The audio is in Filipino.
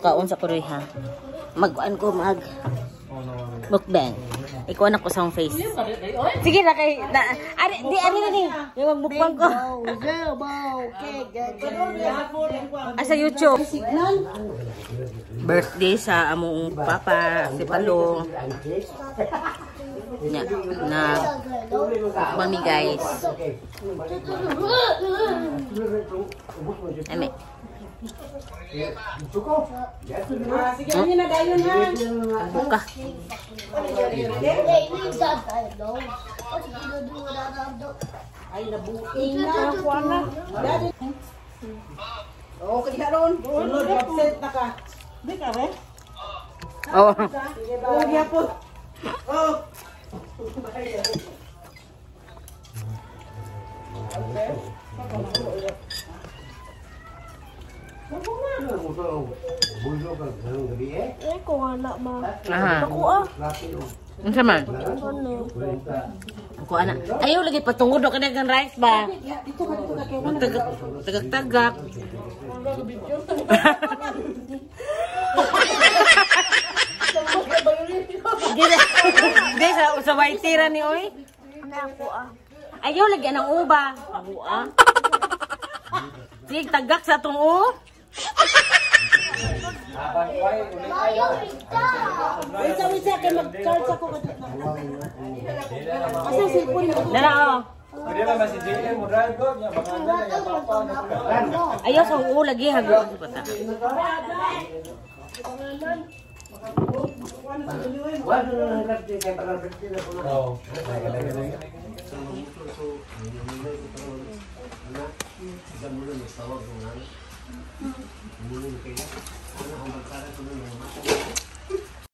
Kaon sa kuroy ha. Mag-an ko mag mukbang. Ikaw na ko sa face. Sige na kay na ari di ari na ni. Yung magmukbang ko. Ah, sa YouTube. Birthday sa among papa si Palo. Nya na mami guys. Ame. Sige, hindi na dayon ha. Buka. Ay, nabuting na. Kuwan na. Dadi. Oo, kaya ron. Sunod, upset na ka. Di ka, re? Oh. Sige, ba? Oo, po. Oh. Eh, kung wala ma. Aha. Ah. Unsa man? Ano? Ako ana. Ayaw lagi patungod ka dagang rice ba? Tagak tagak tagak. Gila. Di sa sa white tira ni oy. Ayaw lagi ng uba. Sige tagak sa tong u. Isa, isa, kay mag-charge ako ka dito. Asa si Pun? Dara oh. Naman si JM mo drive ko, niya baka na yung papa na Ayaw